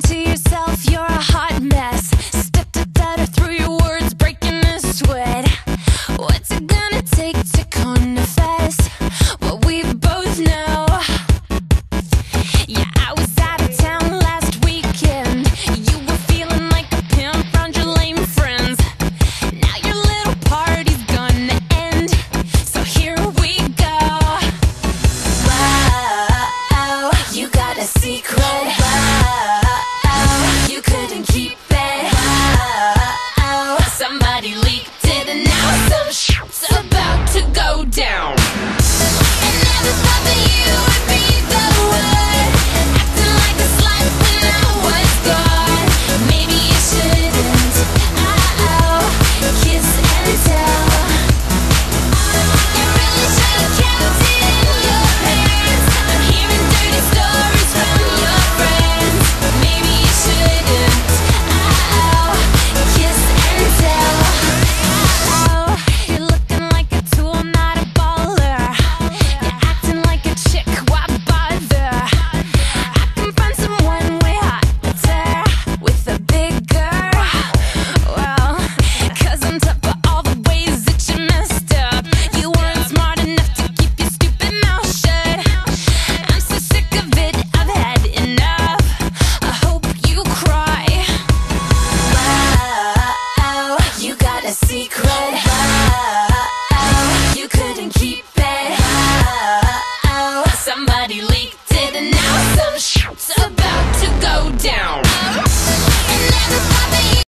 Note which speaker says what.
Speaker 1: to yourself, you're a hot mess. Step to better through your words, breaking sweat. What's it gonna take to confess what we both know? Yeah, I was out of town last weekend. You were feeling like a pimp around your lame friends. Now your little party's gonna end, so here we go. Wow, you got a secret. Wow. You couldn't keep it. Somebody leaked it, and now some shit's about to go down. And. Somebody leaked it and now some shit's about